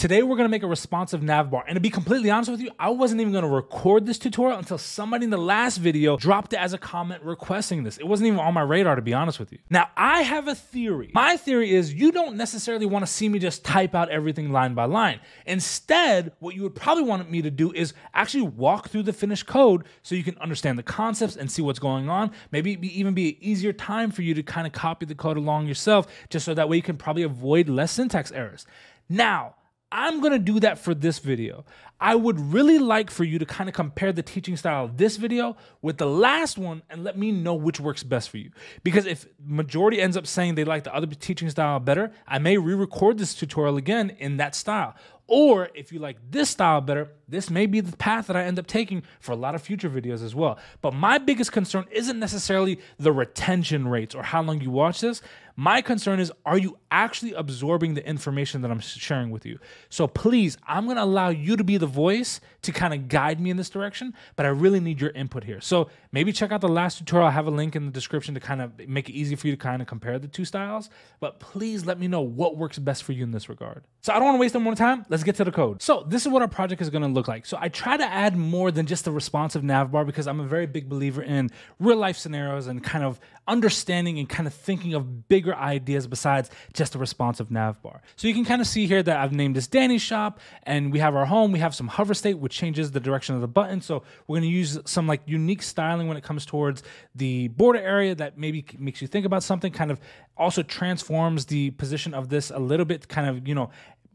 Today we're gonna make a responsive nav bar. And to be completely honest with you, I wasn't even gonna record this tutorial until somebody in the last video dropped it as a comment requesting this. It wasn't even on my radar to be honest with you. Now I have a theory. My theory is you don't necessarily wanna see me just type out everything line by line. Instead, what you would probably want me to do is actually walk through the finished code so you can understand the concepts and see what's going on. Maybe be, even be an easier time for you to kind of copy the code along yourself, just so that way you can probably avoid less syntax errors. Now, I'm gonna do that for this video. I would really like for you to kind of compare the teaching style of this video with the last one and let me know which works best for you. Because if majority ends up saying they like the other teaching style better, I may re-record this tutorial again in that style. Or if you like this style better, this may be the path that I end up taking for a lot of future videos as well. But my biggest concern isn't necessarily the retention rates or how long you watch this. My concern is, are you actually absorbing the information that I'm sharing with you? So please, I'm gonna allow you to be the voice to kind of guide me in this direction, but I really need your input here. So maybe check out the last tutorial. I have a link in the description to kind of make it easy for you to kind of compare the two styles. But please let me know what works best for you in this regard. So I don't want to waste any more time. Let's get to the code. So this is what our project is going to look like. So I try to add more than just a responsive nav bar because I'm a very big believer in real life scenarios and kind of understanding and kind of thinking of bigger ideas besides just a responsive nav bar. So you can kind of see here that I've named this Danny's shop and we have our home. We have some hover state, which changes the direction of the button. So we're going to use some like unique styling when it comes towards the border area that maybe makes you think about something kind of also transforms the position of this a little bit kind of you know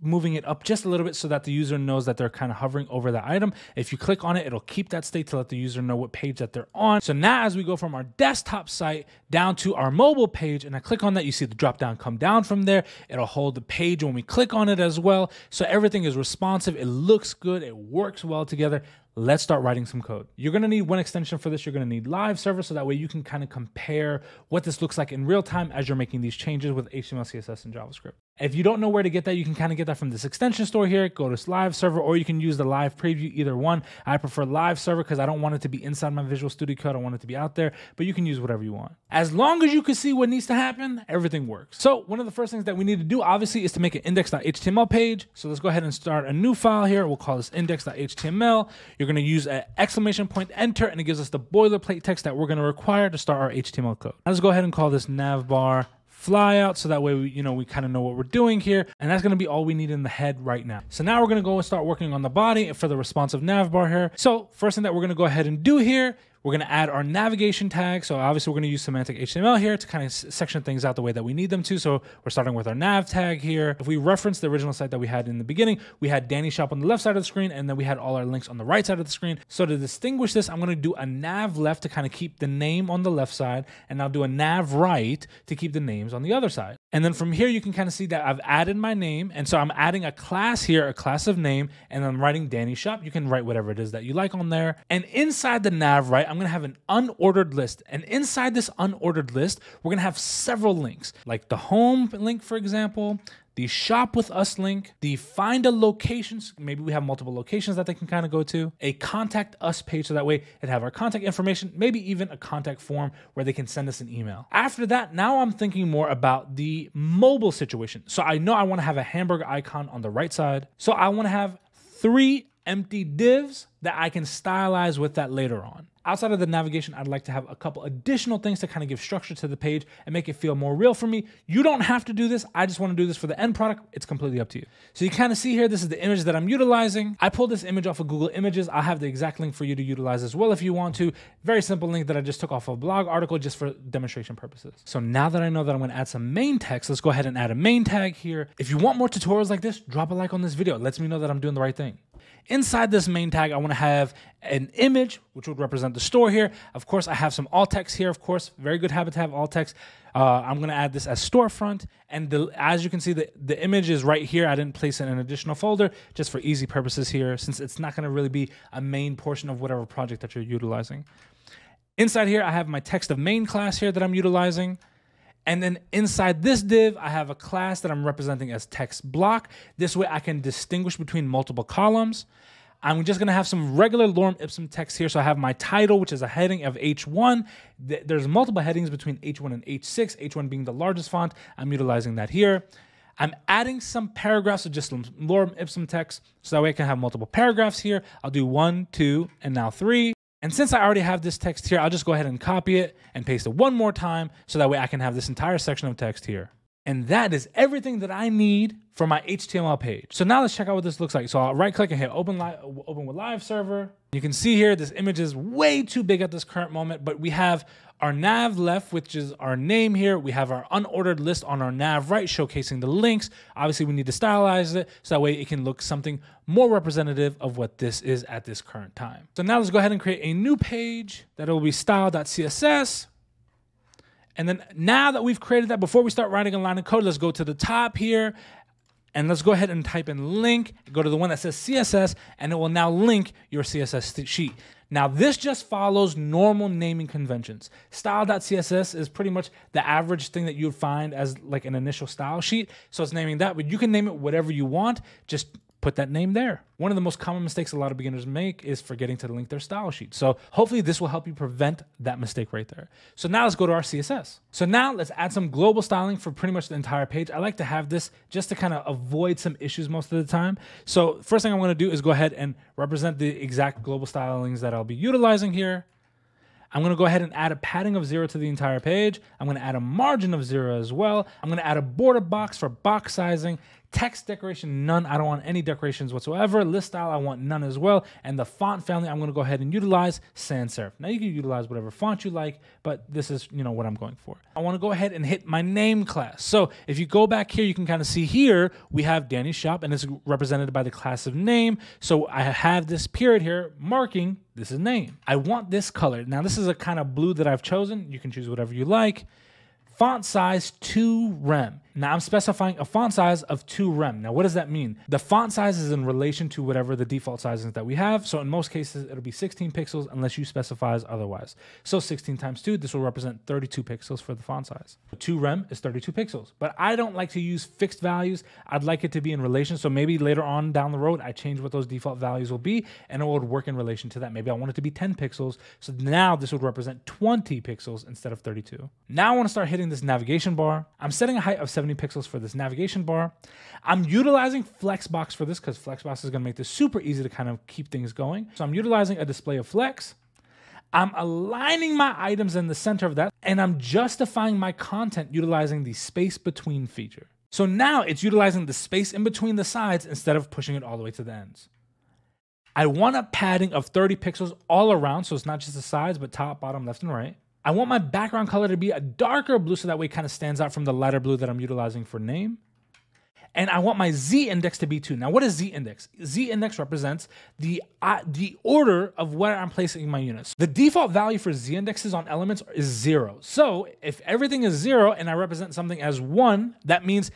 moving it up just a little bit so that the user knows that they're kind of hovering over the item. If you click on it, it'll keep that state to let the user know what page that they're on. So now as we go from our desktop site down to our mobile page and I click on that, you see the drop down come down from there. It'll hold the page when we click on it as well. So everything is responsive. It looks good. It works well together let's start writing some code. You're gonna need one extension for this. You're gonna need live server so that way you can kind of compare what this looks like in real time as you're making these changes with HTML, CSS, and JavaScript. If you don't know where to get that, you can kind of get that from this extension store here. Go to live server, or you can use the live preview, either one. I prefer live server because I don't want it to be inside my Visual Studio Code. I want it to be out there, but you can use whatever you want. As long as you can see what needs to happen, everything works. So one of the first things that we need to do, obviously, is to make an index.html page. So let's go ahead and start a new file here. We'll call this index.html. You're you're going to use an exclamation point enter, and it gives us the boilerplate text that we're going to require to start our HTML code. Let's go ahead and call this navbar flyout so that way we you know we kind of know what we're doing here and that's going to be all we need in the head right now so now we're going to go and start working on the body for the responsive nav bar here so first thing that we're going to go ahead and do here we're going to add our navigation tag. So obviously we're going to use semantic HTML here to kind of section things out the way that we need them to. So we're starting with our nav tag here. If we reference the original site that we had in the beginning, we had Danny Shop on the left side of the screen, and then we had all our links on the right side of the screen. So to distinguish this, I'm going to do a nav left to kind of keep the name on the left side, and I'll do a nav right to keep the names on the other side. And then from here, you can kind of see that I've added my name. And so I'm adding a class here, a class of name, and I'm writing Danny Shop. You can write whatever it is that you like on there. And inside the nav right, I'm to have an unordered list. And inside this unordered list, we're to have several links, like the home link, for example, the shop with us link, the find a locations. Maybe we have multiple locations that they can kind of go to, a contact us page. So that way it have our contact information, maybe even a contact form where they can send us an email. After that, now I'm thinking more about the mobile situation. So I know I want to have a hamburger icon on the right side. So I want to have three empty divs that I can stylize with that later on. Outside of the navigation, I'd like to have a couple additional things to kind of give structure to the page and make it feel more real for me. You don't have to do this. I just want to do this for the end product. It's completely up to you. So you kind of see here, this is the image that I'm utilizing. I pulled this image off of Google Images. I have the exact link for you to utilize as well if you want to. Very simple link that I just took off a blog article just for demonstration purposes. So now that I know that I'm going to add some main text, let's go ahead and add a main tag here. If you want more tutorials like this, drop a like on this video. It lets me know that I'm doing the right thing. Inside this main tag, I want to have an image, which would represent the store here. Of course, I have some alt text here, of course. Very good habit to have alt text. Uh, I'm going to add this as storefront. And the, as you can see, the, the image is right here. I didn't place it in an additional folder just for easy purposes here, since it's not going to really be a main portion of whatever project that you're utilizing. Inside here, I have my text of main class here that I'm utilizing. And then inside this div, I have a class that I'm representing as text block. This way I can distinguish between multiple columns. I'm just gonna have some regular lorem ipsum text here. So I have my title, which is a heading of H1. There's multiple headings between H1 and H6, H1 being the largest font. I'm utilizing that here. I'm adding some paragraphs of just lorem ipsum text so that way I can have multiple paragraphs here. I'll do one, two, and now three. And since I already have this text here, I'll just go ahead and copy it and paste it one more time so that way I can have this entire section of text here. And that is everything that I need for my HTML page. So now let's check out what this looks like. So I'll right click and hit open, li- open with live server. You can see here, this image is way too big at this current moment, but we have our nav left, which is our name here. We have our unordered list on our nav right, showcasing the links. Obviously, we need to stylize it so that way it can look something more representative of what this is at this current time. So now let's go ahead and create a new page that will be style.css. And then now that we've created that, before we start writing a line of code, let's go to the top here and let's go ahead and type in link, go to the one that says CSS, and it will now link your CSS sheet. Now, this just follows normal naming conventions. Style.css is pretty much the average thing that you would find as like an initial style sheet. So it's naming that, but you can name it whatever you want. Just put that name there. One of the most common mistakes a lot of beginners make is forgetting to link their style sheet. So hopefully this will help you prevent that mistake right there. So now let's go to our CSS. So now let's add some global styling for pretty much the entire page. I like to have this just to kind of avoid some issues most of the time. So first thing I'm gonna do is go ahead and represent the exact global stylings that I'll be utilizing here. I'm gonna go ahead and add a padding of zero to the entire page. I'm gonna add a margin of zero as well. I'm gonna add a border box for box sizing. Text decoration, none. I don't want any decorations whatsoever. List style, I want none as well. And the font family, I'm gonna go ahead and utilize sans serif. Now you can utilize whatever font you like, but this is you know what I'm going for. I wanna go ahead and hit my name class. So if you go back here, you can kind of see here, we have Danny's Shop and it's represented by the class of name. So I have this period here marking this is name. I want this color. Now this is a kind of blue that I've chosen. You can choose whatever you like. Font size 2 rem. Now I'm specifying a font size of 2 rem. Now what does that mean? The font size is in relation to whatever the default sizes that we have. So in most cases it'll be 16 pixels unless you specify otherwise. So 16 times 2, this will represent 32 pixels for the font size. 2 rem is 32 pixels. But I don't like to use fixed values. I'd like it to be in relation. So maybe later on down the road I change what those default values will be and it would work in relation to that. Maybe I want it to be 10 pixels. So now this would represent 20 pixels instead of 32. Now I want to start hitting this navigation bar. I'm setting a height of 70 pixels for this navigation bar. I'm utilizing Flexbox for this because Flexbox is going to make this super easy to kind of keep things going. So I'm utilizing a display of flex. I'm aligning my items in the center of that, and I'm justifying my content utilizing the space between feature. So now it's utilizing the space in between the sides instead of pushing it all the way to the ends. I want a padding of 30 pixels all around, so it's not just the sides, but top, bottom, left, and right. I want my background color to be a darker blue so that way it kind of stands out from the lighter blue that I'm utilizing for name. And I want my Z index to be two. Now, what is Z index? Z index represents the uh, the order of where I'm placing my units. The default value for Z indexes on elements is zero. So if everything is zero and I represent something as one, that means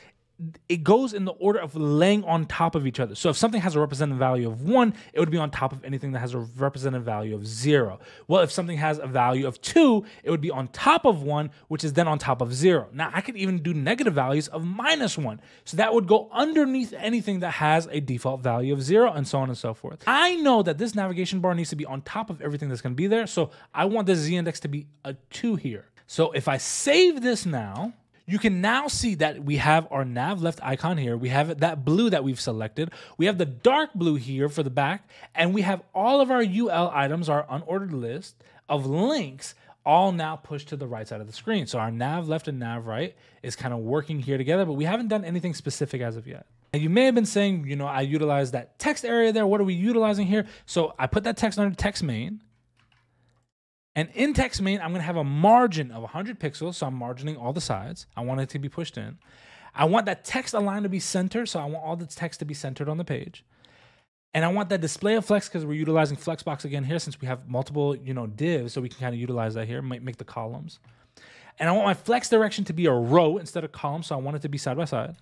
it goes in the order of laying on top of each other. So if something has a representative value of one, it would be on top of anything that has a representative value of zero. Well, if something has a value of two, it would be on top of one, which is then on top of zero. Now I could even do negative values of minus one. So that would go underneath anything that has a default value of zero and so on and so forth. I know that this navigation bar needs to be on top of everything that's gonna be there. So I want the Z index to be a two here. So if I save this now, you can now see that we have our nav left icon here. We have that blue that we've selected. We have the dark blue here for the back, and we have all of our UL items, our unordered list of links, all now pushed to the right side of the screen. So our nav left and nav right is kind of working here together, but we haven't done anything specific as of yet. And you may have been saying, you know, I utilize that text area there. What are we utilizing here? So I put that text under text main. And in text main, I'm going to have a margin of 100 pixels. So I'm margining all the sides. I want it to be pushed in. I want that text align to be centered. So I want all the text to be centered on the page. And I want that display of flex because we're utilizing Flexbox again here since we have multiple, you know, divs. So we can kind of utilize that here, make the columns. And I want my flex direction to be a row instead of column. So I want it to be side by side.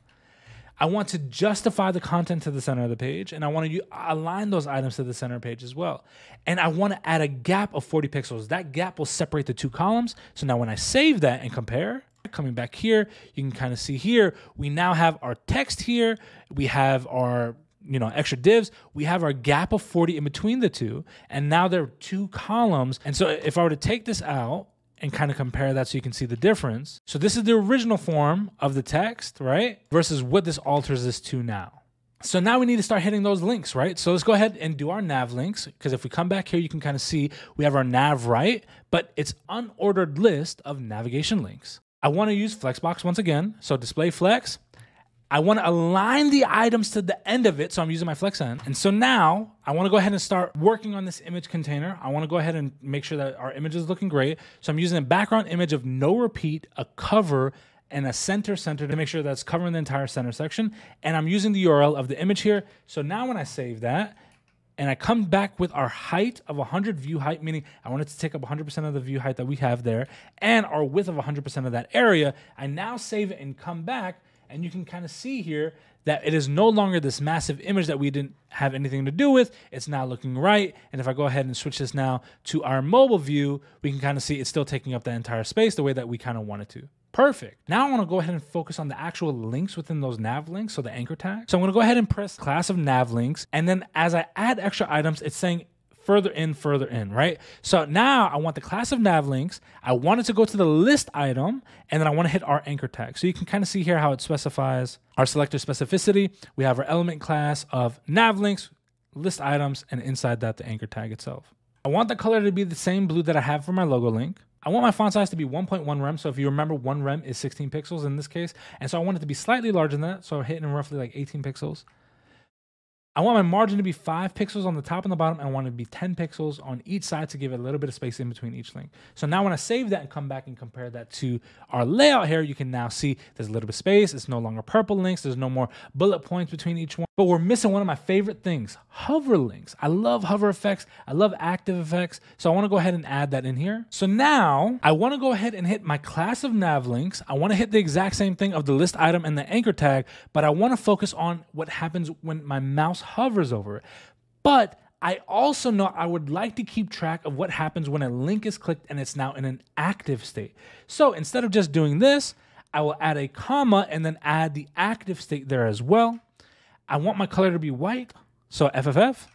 I want to justify the content to the center of the page, and I want to align those items to the center page as well. And I want to add a gap of 40 pixels. That gap will separate the two columns. So now when I save that and compare, coming back here, you can kind of see here, we now have our text here, we have our you know extra divs we have our gap of 40 in between the two and now there are two columns and so if i were to take this out and kind of compare that so you can see the difference. So this is the original form of the text, right? Versus what this alters this to now. So now we need to start hitting those links, right? So let's go ahead and do our nav links because if we come back here, you can kind of see we have our nav right, but it's unordered list of navigation links. I want to use Flexbox once again. So display flex. I want to align the items to the end of it. So I'm using my flex end. And so now I want to go ahead and start working on this image container. I want to go ahead and make sure that our image is looking great. So I'm using a background image of no repeat, a cover, and a center center to make sure that's covering the entire center section. And I'm using the URL of the image here. So now when I save that, and I come back with our height of 100 view height, meaning I want it to take up 100% of the view height that we have there, and our width of 100% of that area. I now save it and come back, and you can kind of see here that it is no longer this massive image that we didn't have anything to do with. It's now looking right. And if I go ahead and switch this now to our mobile view, we can kind of see it's still taking up the entire space the way that we kind of want it to. Perfect. Now I want to go ahead and focus on the actual links within those nav links, so the anchor tag. So I'm going to go ahead and press class of nav links. And then as I add extra items, it's saying further in, further in, right? So now I want the class of nav links. I want it to go to the list item, and then I want to hit our anchor tag. So you can kind of see here how it specifies our selector specificity. We have our element class of nav links, list items, and inside that, the anchor tag itself. I want the color to be the same blue that I have for my logo link. I want my font size to be 1.1 rem. So if you remember, one rem is 16 pixels in this case. And so I want it to be slightly larger than that. So I'm hitting roughly like 18 pixels. I want my margin to be five pixels on the top and the bottom. And I want it to be 10 pixels on each side to give it a little bit of space in between each link. So now when I save that and come back and compare that to our layout here, you can now see there's a little bit of space. It's no longer purple links. There's no more bullet points between each one. But we're missing one of my favorite things, hover links. I love hover effects. I love active effects. So I want to go ahead and add that in here. So now I want to go ahead and hit my class of nav links. I want to hit the exact same thing of the list item and the anchor tag, but I want to focus on what happens when my mouse hovers over it. But I also know I would like to keep track of what happens when a link is clicked and it's now in an active state. So instead of just doing this, I will add a comma and then add the active state there as well. I want my color to be white, so FFF.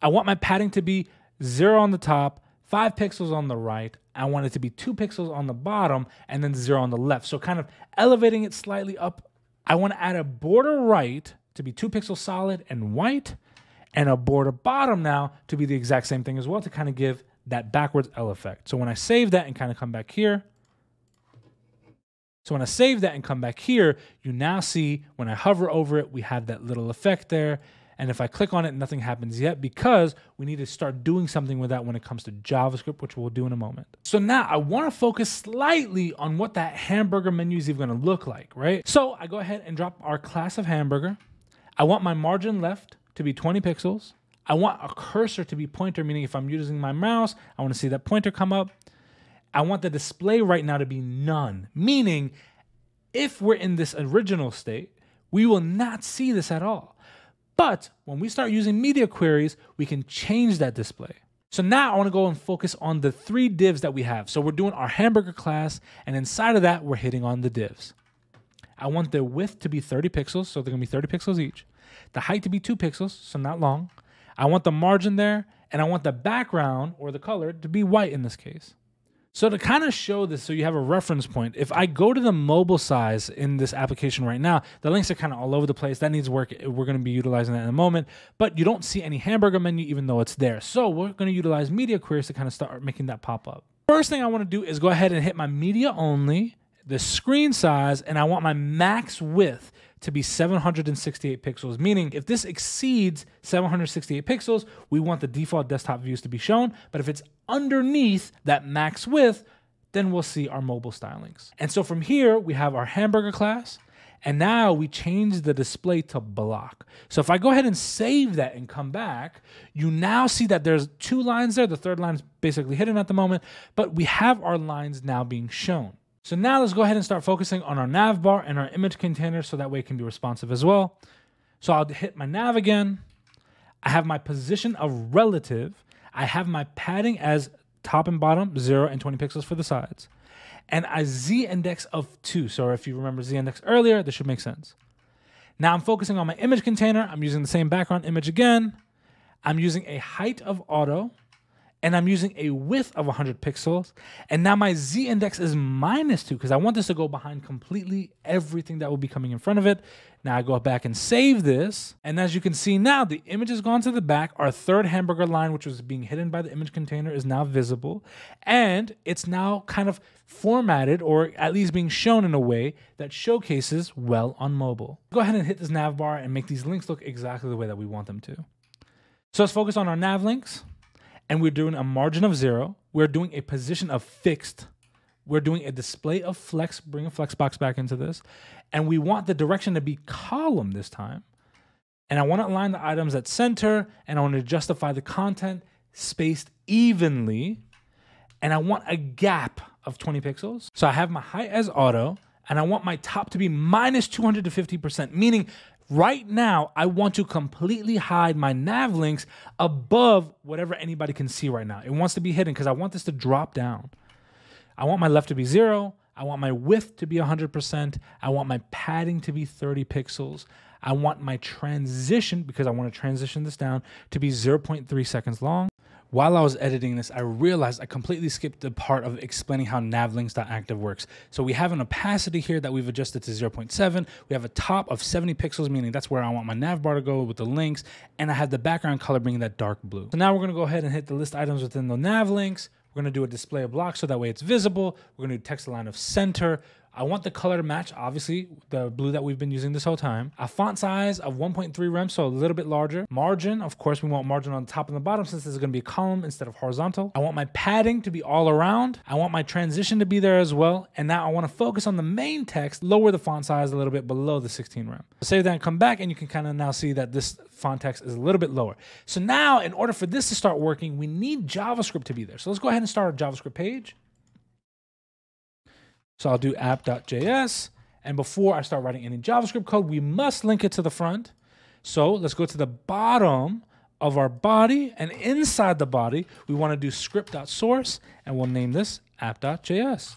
I want my padding to be zero on the top, five pixels on the right. I want it to be two pixels on the bottom, and then zero on the left. So kind of elevating it slightly up. I want to add a border right to be two pixels solid and white, and a border bottom now to be the exact same thing as well to kind of give that backwards L effect. So when I save that and kind of come back here, so when I save that and come back here, you now see when I hover over it, we have that little effect there. And if I click on it, nothing happens yet because we need to start doing something with that when it comes to JavaScript, which we'll do in a moment. So now I want to focus slightly on what that hamburger menu is even going to look like, right? So I go ahead and drop our class of hamburger. I want my margin left to be 20 pixels. I want a cursor to be pointer, meaning if I'm using my mouse, I want to see that pointer come up. I want the display right now to be none, meaning if we're in this original state, we will not see this at all. But when we start using media queries, we can change that display. So now I want to go and focus on the three divs that we have. So we're doing our hamburger class, and inside of that, we're hitting on the divs. I want the width to be 30 pixels, so they're to be 30 pixels each. The height to be 2 pixels, so not long. I want the margin there, and I want the background or the color to be white in this case. So to kind of show this, so you have a reference point, if I go to the mobile size in this application right now, the links are kind of all over the place. That needs work. We're going to be utilizing that in a moment, but you don't see any hamburger menu even though it's there. So we're going to utilize media queries to kind of start making that pop up. First thing I want to do is go ahead and hit my media only, the screen size, and I want my max width to be 768 pixels, meaning if this exceeds 768 pixels, we want the default desktop views to be shown. But if it's underneath that max width, then we'll see our mobile stylings. And so from here, we have our hamburger class. And now we change the display to block. So if I go ahead and save that and come back, you now see that there's two lines there. The third line is basically hidden at the moment, but we have our lines now being shown. So now let's go ahead and start focusing on our nav bar and our image container so that way it can be responsive as well. So I'll hit my nav again. I have my position of relative. I have my padding as top and bottom, 0 and 20 pixels for the sides. And a z index of 2. So if you remember z index earlier, this should make sense. Now I'm focusing on my image container. I'm using the same background image again. I'm using a height of auto and I'm using a width of 100 pixels. And now my Z index is minus two because I want this to go behind completely everything that will be coming in front of it. Now I go back and save this. And as you can see now, the image has gone to the back. Our third hamburger line, which was being hidden by the image container, is now visible. And it's now kind of formatted or at least being shown in a way that showcases well on mobile. Go ahead and hit this nav bar and make these links look exactly the way that we want them to. So let's focus on our nav links and we're doing a margin of zero. We're doing a position of fixed. We're doing a display of flex, bring a flex box back into this. And we want the direction to be column this time. And I want to align the items at center and I want to justify the content spaced evenly. And I want a gap of 20 pixels. So I have my height as auto and I want my top to be minus 250%, meaning Right now, I want to completely hide my nav links above whatever anybody can see right now. It wants to be hidden because I want this to drop down. I want my left to be zero. I want my width to be 100%. I want my padding to be 30 pixels. I want my transition, because I want to transition this down, to be 0.3 seconds long while I was editing this, I realized I completely skipped the part of explaining how navlinks.active works. So we have an opacity here that we've adjusted to 0.7. We have a top of 70 pixels, meaning that's where I want my nav bar to go with the links. And I have the background color being that dark blue. So now we're gonna go ahead and hit the list items within the nav links. We're gonna do a display of block so that way it's visible. We're gonna do text align of center. I want the color to match, obviously, the blue that we've been using this whole time. A font size of 1.3 rem, so a little bit larger. Margin, of course, we want margin on the top and the bottom since this is gonna be a column instead of horizontal. I want my padding to be all around. I want my transition to be there as well. And now I wanna focus on the main text, lower the font size a little bit below the 16 rem. Save that and come back and you can kind of now see that this font text is a little bit lower. So now in order for this to start working, we need JavaScript to be there. So let's go ahead and start our JavaScript page. So I'll do app.js. And before I start writing any JavaScript code, we must link it to the front. So let's go to the bottom of our body. And inside the body, we want to do script.source. And we'll name this app.js.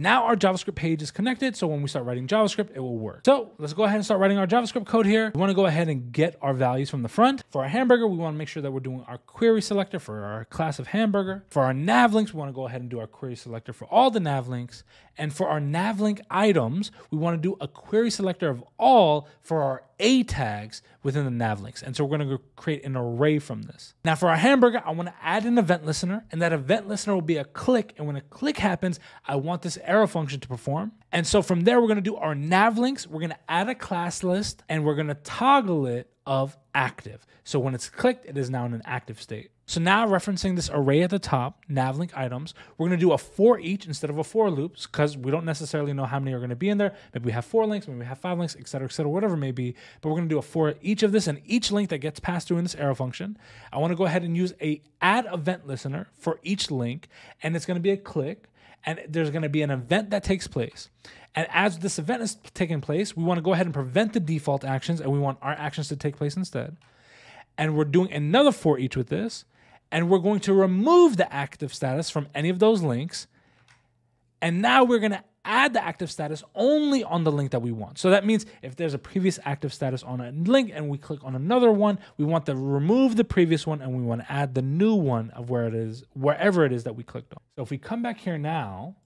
Now our JavaScript page is connected, so when we start writing JavaScript, it will work. So let's go ahead and start writing our JavaScript code here. We wanna go ahead and get our values from the front. For our hamburger, we wanna make sure that we're doing our query selector for our class of hamburger. For our nav links, we wanna go ahead and do our query selector for all the nav links. And for our navlink items, we wanna do a query selector of all for our A tags within the navlinks. And so we're gonna create an array from this. Now for our hamburger, I wanna add an event listener, and that event listener will be a click. And when a click happens, I want this arrow function to perform. And so from there, we're gonna do our navlinks. We're gonna add a class list and we're gonna toggle it of active. So when it's clicked, it is now in an active state. So now referencing this array at the top, navlink items, we're gonna do a for each instead of a for loops because we don't necessarily know how many are gonna be in there. Maybe we have four links, maybe we have five links, et cetera, et cetera, whatever it may be. But we're gonna do a for each of this and each link that gets passed through in this arrow function. I wanna go ahead and use a add event listener for each link and it's gonna be a click and there's going to be an event that takes place. And as this event is taking place, we want to go ahead and prevent the default actions and we want our actions to take place instead. And we're doing another for each with this. And we're going to remove the active status from any of those links. And now we're going to add the active status only on the link that we want. So that means if there's a previous active status on a link and we click on another one, we want to remove the previous one and we want to add the new one of where it is, wherever it is that we clicked on. So if we come back here now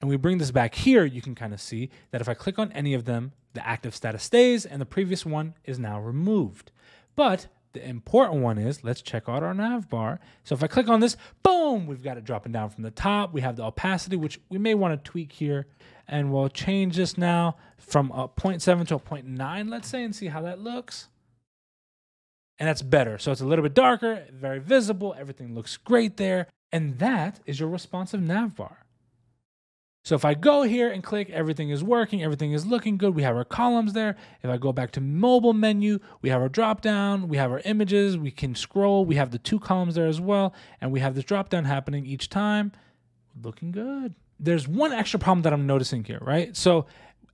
and we bring this back here, you can kind of see that if I click on any of them, the active status stays and the previous one is now removed. But the important one is let's check out our nav bar. So if I click on this, boom, we've got it dropping down from the top. We have the opacity, which we may want to tweak here. And we'll change this now from a 0.7 to a 0.9, let's say, and see how that looks. And that's better. So it's a little bit darker, very visible. Everything looks great there. And that is your responsive nav bar. So if I go here and click, everything is working, everything is looking good. We have our columns there. If I go back to mobile menu, we have our drop down, we have our images, we can scroll, we have the two columns there as well, and we have this drop down happening each time. Looking good. There's one extra problem that I'm noticing here, right? So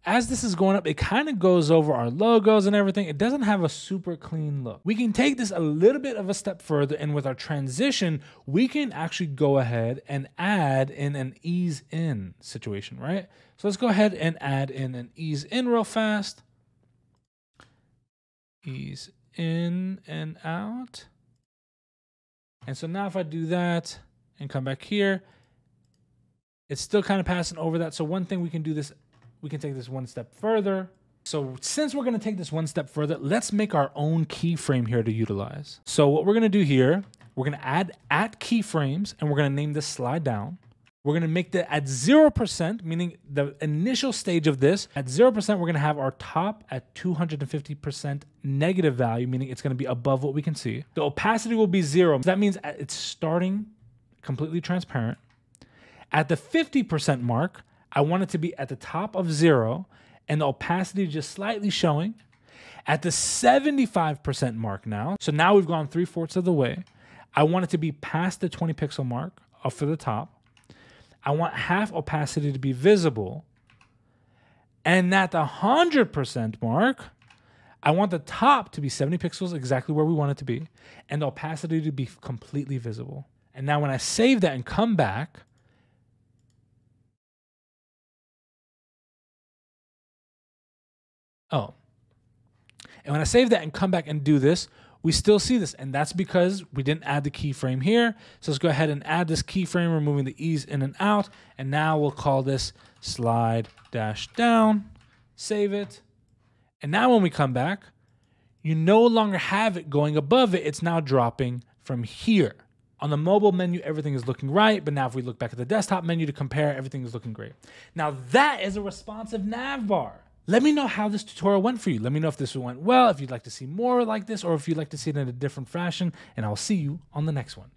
as this is going up, it kind of goes over our logos and everything. It doesn't have a super clean look. We can take this a little bit of a step further and with our transition, we can actually go ahead and add in an ease in situation, right? So let's go ahead and add in an ease in real fast. Ease in and out. And so now if I do that and come back here, it's still kind of passing over that. So one thing we can do this, we can take this one step further. So since we're gonna take this one step further, let's make our own keyframe here to utilize. So what we're gonna do here, we're gonna add at keyframes and we're gonna name this slide down. We're gonna make that at 0%, meaning the initial stage of this, at 0%, we're gonna have our top at 250% negative value, meaning it's gonna be above what we can see. The opacity will be zero. That means uh, it's starting completely transparent. At the 50% mark, I want it to be at the top of zero and the opacity just slightly showing. At the 75% mark now, so now we've gone three fourths of the way. I want it to be past the 20 pixel mark up for the top. I want half opacity to be visible. And at the 100% mark, I want the top to be 70 pixels, exactly where we want it to be, and the opacity to be completely visible. And now when I save that and come back, oh, and when I save that and come back and do this, we still see this. And that's because we didn't add the keyframe here. So let's go ahead and add this keyframe, removing the ease in and out. And now we'll call this slide dash down, save it. And now when we come back, you no longer have it going above it. It's now dropping from here. On the mobile menu, everything is looking right, but now if we look back at the desktop menu to compare, everything is looking great. Now that is a responsive nav bar. Let me know how this tutorial went for you. Let me know if this went well, if you'd like to see more like this, or if you'd like to see it in a different fashion, and I'll see you on the next one.